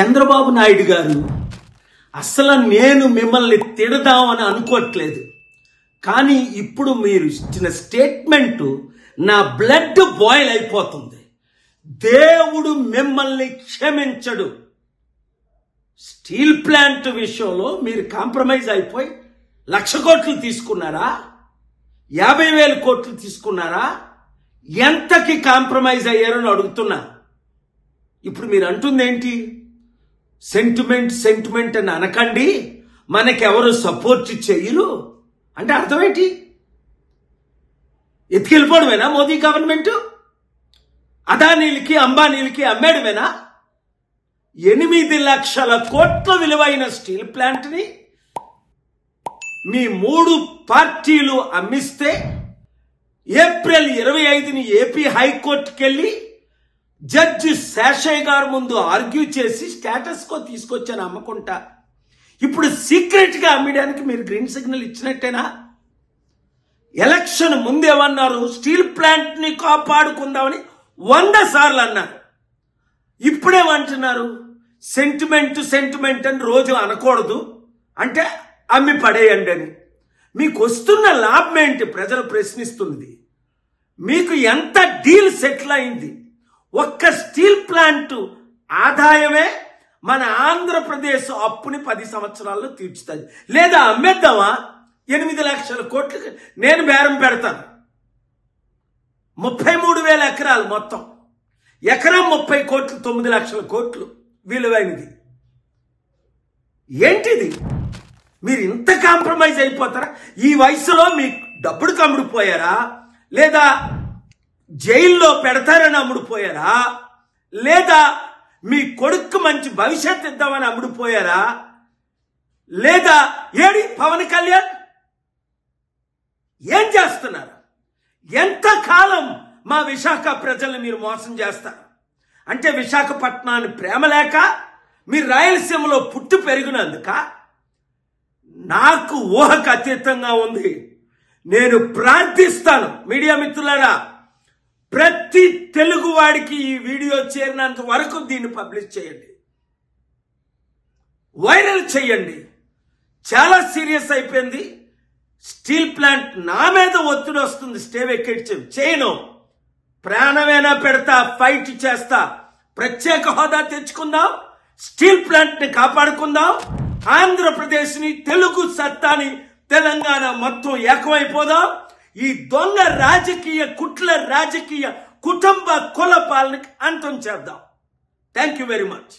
చంద్రబాబు నాయుడు గారు అసలు నేను మిమ్మల్ని తిడదామని అనుకోవట్లేదు. కానీ ఇప్పుడు మీరు ఇచ్చిన స్టేట్మెంట్ నా బ్లడ్ బాయిల్ అయిపోతుంది. దేవుడు మిమ్మల్ని క్షమించడు. స్టీల్ ప్లాంట్ విషయంలో మీరు కాంప్రమైజ్ అయిపోయి లక్ష కోట్లు తీసుకున్నారా? యాభై వేల కోట్లు తీసుకున్నారా? ఎంతకి కాంప్రమైజ్ అయ్యారని అడుగుతున్నా. ఇప్పుడు మీరు అంటుంది ఏంటి సెంటిమెంట్ సెంటిమెంట్ అని అనకండి. మనకెవరు సపోర్ట్ చేయరు. అంటే అర్థం ఏంటి ఎత్తుకెళ్ళిపోవడమేనా మోదీ గవర్నమెంట్ అదానీలకి అంబానీలకి అమ్మేయడమేనా? ఎనిమిది లక్షల కోట్ల విలువైన స్టీల్ ప్లాంట్ని మీ మూడు పార్టీలు అమ్మిస్తే ఏప్రిల్ ఇరవై ఐదుని ఏపీ హైకోర్టుకెళ్ళి జడ్జి శేషయ్య గారు ముందు ఆర్గ్యూ చేసి స్టేటస్కో తీసుకొచ్చాను అమ్మకుంటా. ఇప్పుడు సీక్రెట్గా అమ్మడానికి మీరు గ్రీన్ సిగ్నల్ ఇచ్చినట్టేనా? ఎలక్షన్ ముందేమన్నారు? స్టీల్ ప్లాంట్ని కాపాడుకుందామని వంద సార్లు అన్నారు. ఇప్పుడేమంటున్నారు? సెంటిమెంట్ సెంటిమెంట్ అని రోజు అనకూడదు. అంటే అమ్మి పడేయండి అని. మీకు వస్తున్న లాభం ఏంటి? ప్రజలు ప్రశ్నిస్తుంది మీకు ఎంత డీల్ సెటిల్ అయింది? ఒక్క స్టీల్ ప్లాంట్ ఆదాయమే మన ఆంధ్రప్రదేశ్ అప్పుని పది సంవత్సరాల్లో తీర్చుతుంది లేదా అమ్మేద్దామా? ఎనిమిది లక్షల కోట్లు నేను బేరం పెడతాను. ముప్పై మూడు వేల ఎకరాలు మొత్తం. ఎకరం ముప్పై కోట్లు తొమ్మిది లక్షల కోట్లు విలువైనది. ఏంటిది? మీరు ఇంత కాంప్రమైజ్ అయిపోతారా? ఈ వయసులో మీ డబ్బుడు కమ్ముడిపోయారా లేదా జైల్లో పెడతారని అమ్ముడుపోయారా లేదా మీ కొడుకు మంచి భవిష్యత్ ఇద్దామని అమ్ముడుపోయారా లేదా ఏడి పవన్ కళ్యాణ్? ఏం చేస్తున్నారు? ఎంతకాలం మా విశాఖ ప్రజల్ని మీరు మోసం చేస్తారు? అంటే విశాఖపట్నాన్ని ప్రేమ లేక మీరు రాయలసీమలో పుట్టి పెరిగినందుక నాకు ఊహకు అతీతంగా ఉంది. నేను ప్రార్థిస్తాను. మీడియా మిత్రులారా ప్రతి తెలుగు వాడికి ఈ వీడియో చేరినంత వరకు దీన్ని పబ్లిష్ చేయండి. వైరల్ చేయండి. చాలా సీరియస్ అయిపోయింది. స్టీల్ ప్లాంట్ నా మీద ఒత్తిడి వస్తుంది. స్టే వెకెట్ చేయను. ప్రాణమైనా పెడతా ఫైట్ చేస్తా. ప్రత్యేక హోదా తెచ్చుకుందాం. స్టీల్ ప్లాంట్ని కాపాడుకుందాం. ఆంధ్రప్రదేశ్ని తెలుగు సత్తాని తెలంగాణ మొత్తం ఏకమైపోదాం. ఈ దొంగ రాజకీయ కుట్ల రాజకీయ కుటుంబ కుల పాలనకి అంతం చేద్దాం. Thank you very much